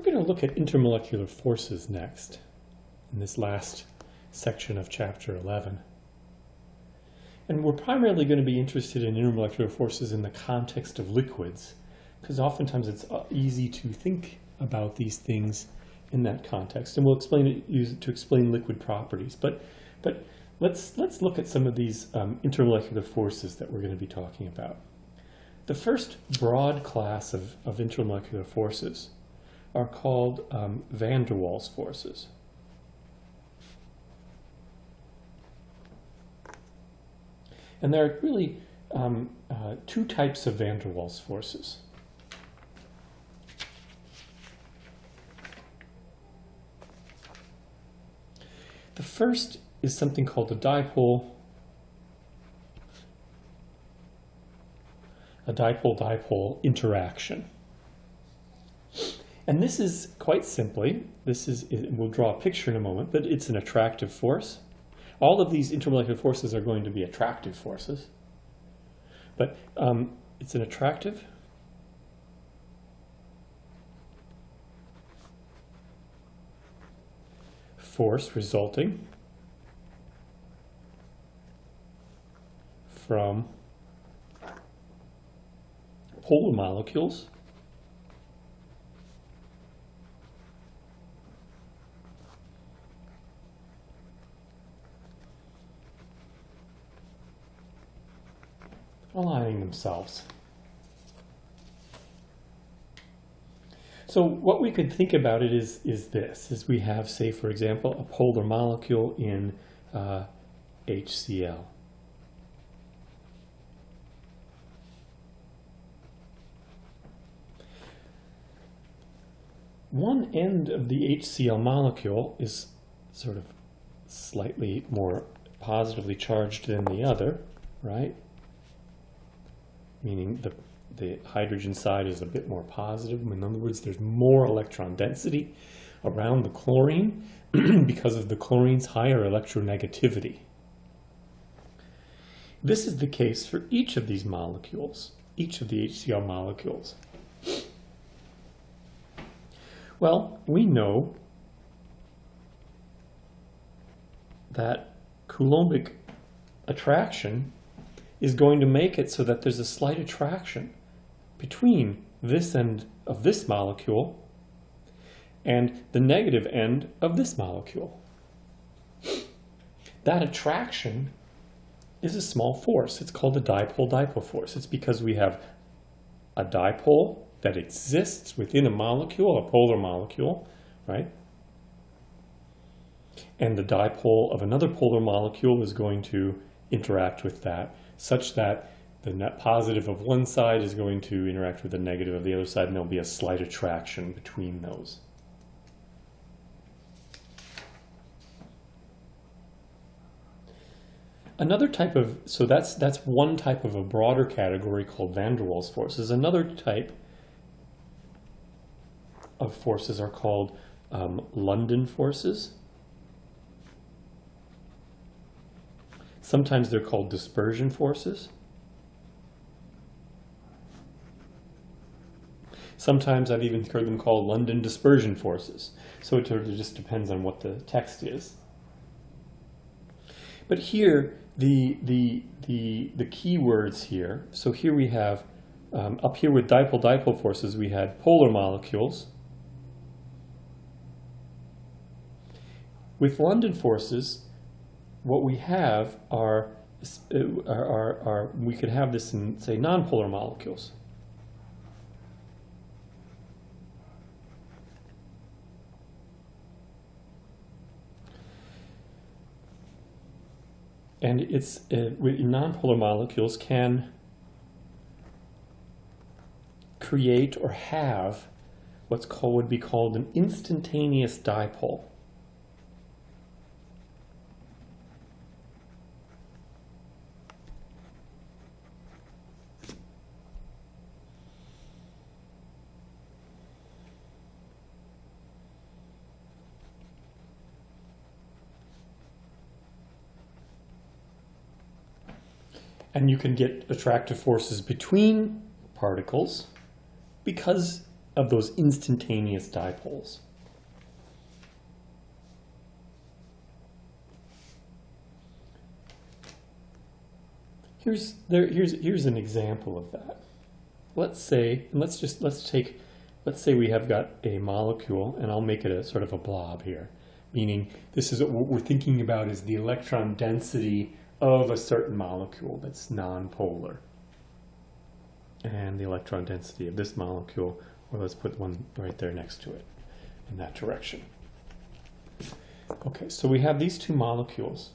We're going to look at intermolecular forces next, in this last section of chapter 11. And we're primarily going to be interested in intermolecular forces in the context of liquids, because oftentimes it's uh, easy to think about these things in that context. And we'll explain it, use it to explain liquid properties. But, but let's, let's look at some of these um, intermolecular forces that we're going to be talking about. The first broad class of, of intermolecular forces are called um, van der Waals forces. And there are really um, uh, two types of van der Waals forces. The first is something called a dipole, a dipole-dipole interaction. And this is quite simply, this is, we'll draw a picture in a moment, but it's an attractive force. All of these intermolecular forces are going to be attractive forces. But um, it's an attractive force resulting from polar molecules aligning themselves. So what we could think about it is, is this, is we have, say, for example, a polar molecule in uh, HCl. One end of the HCl molecule is sort of slightly more positively charged than the other, right? Meaning the, the hydrogen side is a bit more positive. In other words, there's more electron density around the chlorine because of the chlorine's higher electronegativity. This is the case for each of these molecules, each of the HCl molecules. Well, we know that Coulombic attraction is going to make it so that there's a slight attraction between this end of this molecule and the negative end of this molecule. That attraction is a small force. It's called a dipole-dipole force. It's because we have a dipole that exists within a molecule, a polar molecule, right? And the dipole of another polar molecule is going to interact with that such that the net positive of one side is going to interact with the negative of the other side and there'll be a slight attraction between those. Another type of, so that's, that's one type of a broader category called van der Waals forces. Another type of forces are called um, London forces. Sometimes they're called dispersion forces. Sometimes I've even heard them called London dispersion forces. So it sort of just depends on what the text is. But here, the, the, the, the key words here, so here we have, um, up here with dipole-dipole forces, we had polar molecules. With London forces, what we have are, are, are, are we could have this in, say, nonpolar molecules. And it's uh, nonpolar molecules can create or have what's called would be called an instantaneous dipole. And you can get attractive forces between particles because of those instantaneous dipoles. Here's, there, here's, here's an example of that. Let's say, let's just, let's take, let's say we have got a molecule, and I'll make it a sort of a blob here, meaning this is what we're thinking about is the electron density of a certain molecule that's nonpolar. And the electron density of this molecule, well, let's put one right there next to it in that direction. Okay, so we have these two molecules.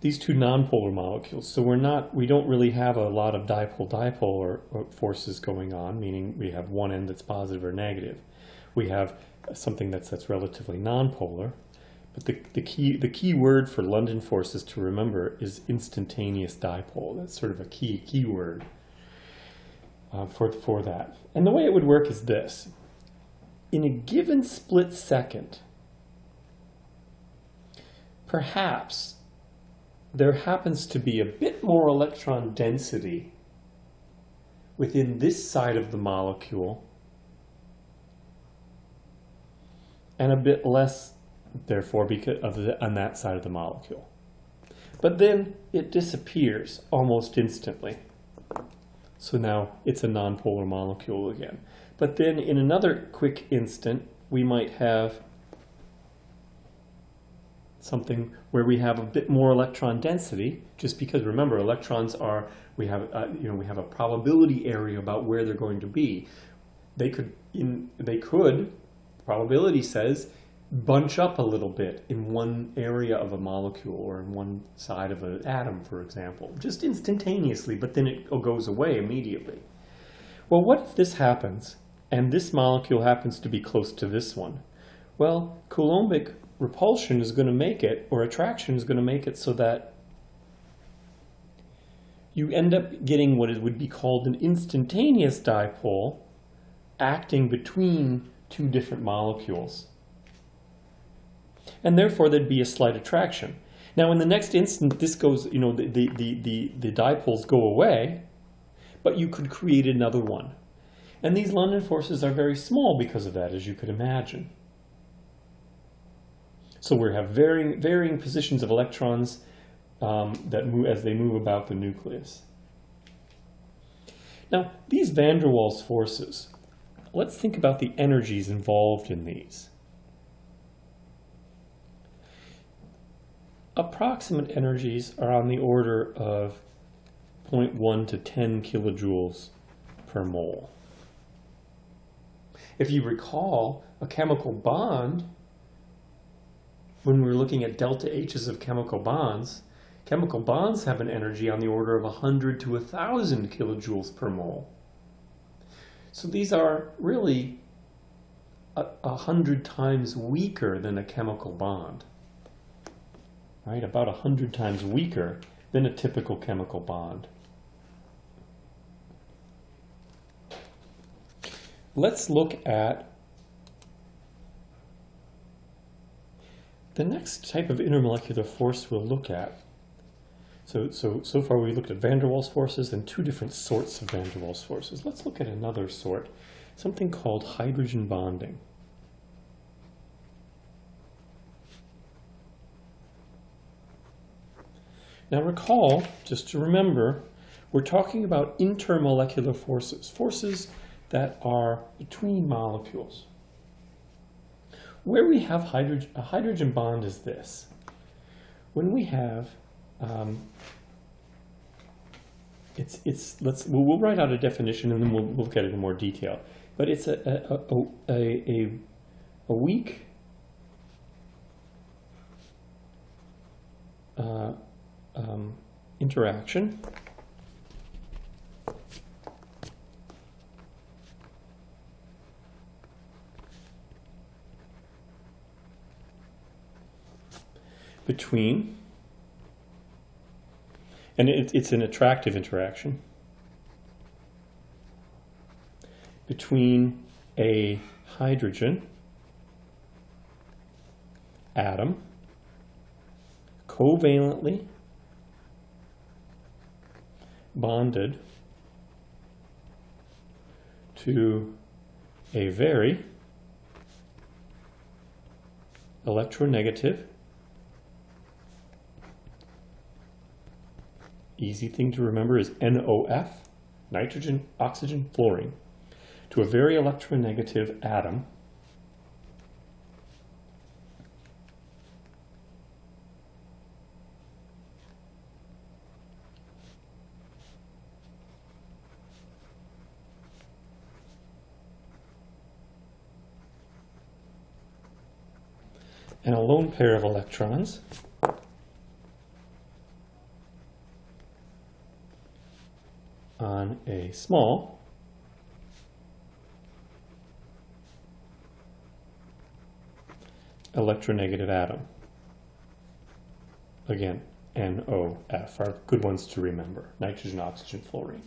These two nonpolar molecules. So we're not, we don't really have a lot of dipole-dipole forces going on, meaning we have one end that's positive or negative. We have something that's, that's relatively nonpolar, but the, the, key, the key word for London forces to remember is instantaneous dipole. That's sort of a key, key word uh, for, for that. And the way it would work is this. In a given split second, perhaps there happens to be a bit more electron density within this side of the molecule and a bit less therefore because of the, on that side of the molecule. But then it disappears almost instantly. So now it's a nonpolar molecule again. But then in another quick instant, we might have something where we have a bit more electron density, just because remember electrons are, we have, uh, you know, we have a probability area about where they're going to be. They could, in, they could, probability says, bunch up a little bit in one area of a molecule or in one side of an atom, for example, just instantaneously, but then it goes away immediately. Well, what if this happens and this molecule happens to be close to this one? Well, Coulombic repulsion is going to make it, or attraction is going to make it so that you end up getting what would be called an instantaneous dipole acting between two different molecules and therefore there'd be a slight attraction. Now in the next instant, this goes, you know, the, the, the, the, dipoles go away, but you could create another one. And these London forces are very small because of that, as you could imagine. So we have varying, varying positions of electrons um, that move as they move about the nucleus. Now, these van der Waals forces, let's think about the energies involved in these. Approximate energies are on the order of 0.1 to 10 kilojoules per mole. If you recall, a chemical bond, when we're looking at delta H's of chemical bonds, chemical bonds have an energy on the order of 100 to 1,000 kilojoules per mole. So these are really a, hundred times weaker than a chemical bond right? About 100 times weaker than a typical chemical bond. Let's look at the next type of intermolecular force we'll look at. So, so, so far we looked at van der Waals forces and two different sorts of van der Waals forces. Let's look at another sort, something called hydrogen bonding. Now recall, just to remember, we're talking about intermolecular forces, forces that are between molecules. Where we have hydrogen, a hydrogen bond is this. When we have, um, it's, it's, let's, we'll, we'll, write out a definition and then we'll, we'll look at it in more detail. But it's a, a, a, a, a weak uh, um, interaction. between, and it, it's an attractive interaction, between a hydrogen atom covalently bonded to a very electronegative easy thing to remember is NOF, nitrogen, oxygen, fluorine, to a very electronegative atom and a lone pair of electrons on a small electronegative atom. Again, NOF are good ones to remember, nitrogen, oxygen, fluorine.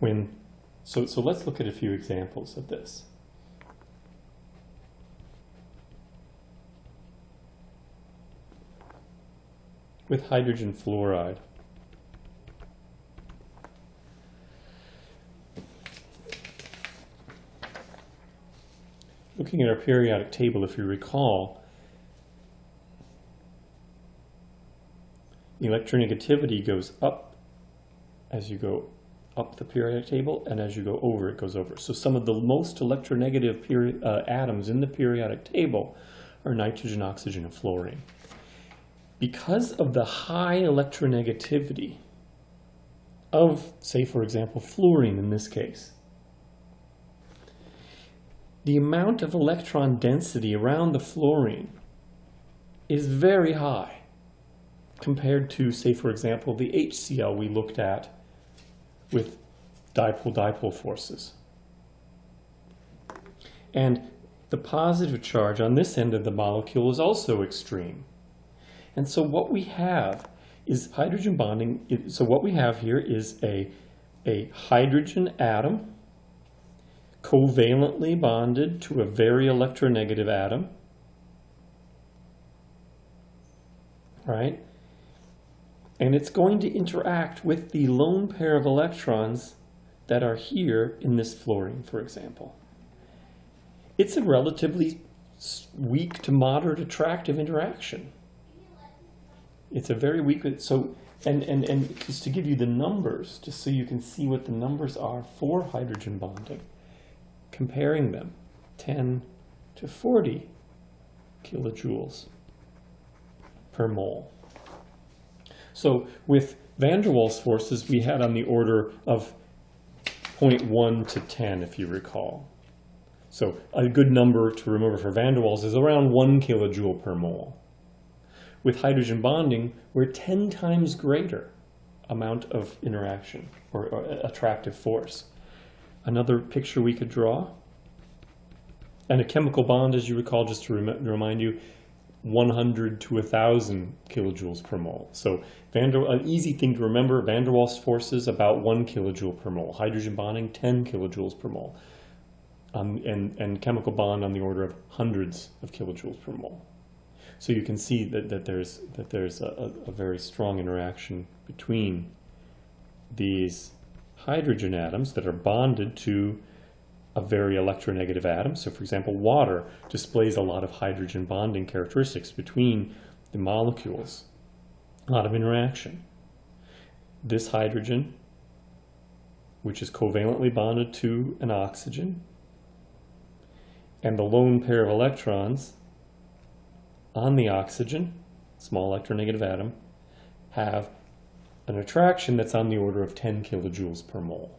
When, so, so let's look at a few examples of this. with hydrogen fluoride. Looking at our periodic table, if you recall, electronegativity goes up as you go up the periodic table, and as you go over, it goes over. So some of the most electronegative uh, atoms in the periodic table are nitrogen, oxygen, and fluorine because of the high electronegativity of, say, for example, fluorine in this case, the amount of electron density around the fluorine is very high compared to, say, for example, the HCl we looked at with dipole-dipole forces. And the positive charge on this end of the molecule is also extreme. And so what we have is hydrogen bonding. So what we have here is a, a hydrogen atom covalently bonded to a very electronegative atom. Right? And it's going to interact with the lone pair of electrons that are here in this fluorine, for example. It's a relatively weak to moderate attractive interaction. It's a very weak, so, and, and, and just to give you the numbers, just so you can see what the numbers are for hydrogen bonding, comparing them, 10 to 40 kilojoules per mole. So with van der Waals forces, we had on the order of 0.1 to 10, if you recall. So a good number to remember for van der Waals is around 1 kilojoule per mole. With hydrogen bonding, we're 10 times greater amount of interaction or, or attractive force. Another picture we could draw. And a chemical bond, as you recall, just to rem remind you, 100 to 1,000 kilojoules per mole. So Van an easy thing to remember, van der Waals forces about 1 kilojoule per mole. Hydrogen bonding, 10 kilojoules per mole. Um, and, and chemical bond on the order of hundreds of kilojoules per mole. So you can see that, that there's, that there's a, a very strong interaction between these hydrogen atoms that are bonded to a very electronegative atom. So for example, water displays a lot of hydrogen bonding characteristics between the molecules, a lot of interaction. This hydrogen, which is covalently bonded to an oxygen, and the lone pair of electrons on the oxygen, small electronegative atom, have an attraction that's on the order of 10 kilojoules per mole.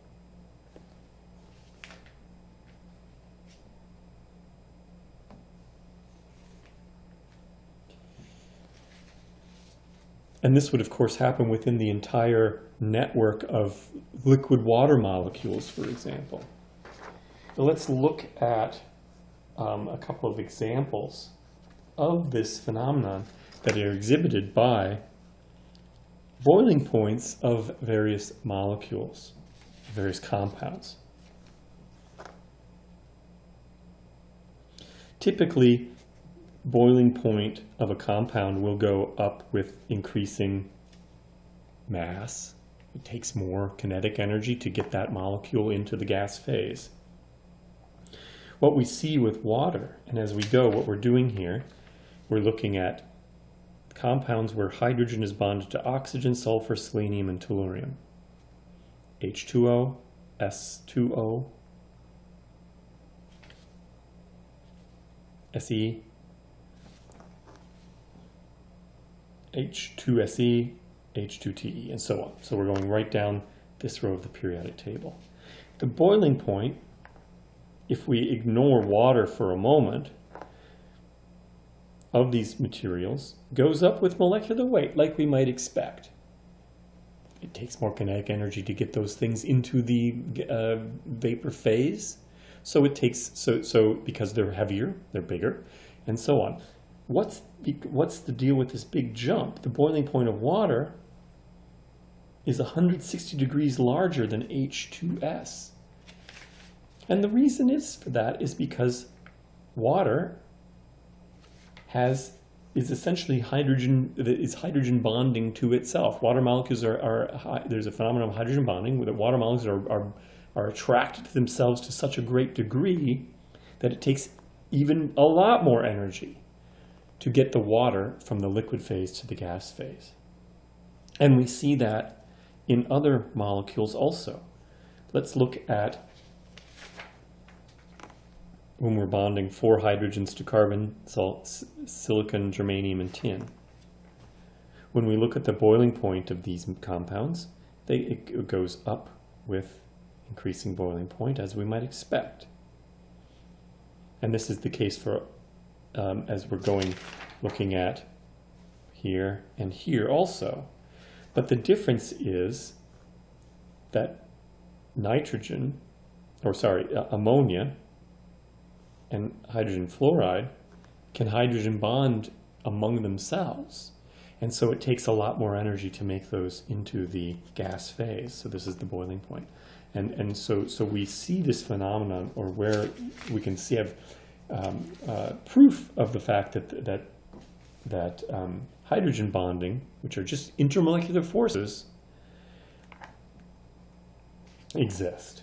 And this would, of course, happen within the entire network of liquid water molecules, for example. So let's look at um, a couple of examples of this phenomenon that are exhibited by boiling points of various molecules, various compounds. Typically, boiling point of a compound will go up with increasing mass. It takes more kinetic energy to get that molecule into the gas phase. What we see with water, and as we go, what we're doing here, we're looking at compounds where hydrogen is bonded to oxygen, sulfur, selenium, and tellurium. H2O, S2O, Se, H2Se, H2TE, and so on. So we're going right down this row of the periodic table. The boiling point, if we ignore water for a moment, of these materials goes up with molecular weight, like we might expect. It takes more kinetic energy to get those things into the uh, vapor phase. So it takes, so, so because they're heavier, they're bigger, and so on. What's the, what's the deal with this big jump? The boiling point of water is 160 degrees larger than H2S. And the reason is for that is because water has is essentially hydrogen is hydrogen bonding to itself. Water molecules are, are there's a phenomenon of hydrogen bonding where the water molecules are, are are attracted to themselves to such a great degree that it takes even a lot more energy to get the water from the liquid phase to the gas phase. And we see that in other molecules also. Let's look at when we're bonding four hydrogens to carbon, salt, silicon, germanium, and tin. When we look at the boiling point of these compounds, they, it goes up with increasing boiling point as we might expect. And this is the case for um, as we're going looking at here and here also. But the difference is that nitrogen, or sorry, uh, ammonia and hydrogen fluoride can hydrogen bond among themselves. And so it takes a lot more energy to make those into the gas phase. So this is the boiling point. And, and so, so we see this phenomenon, or where we can see have, um, uh, proof of the fact that, that, that um, hydrogen bonding, which are just intermolecular forces, exist.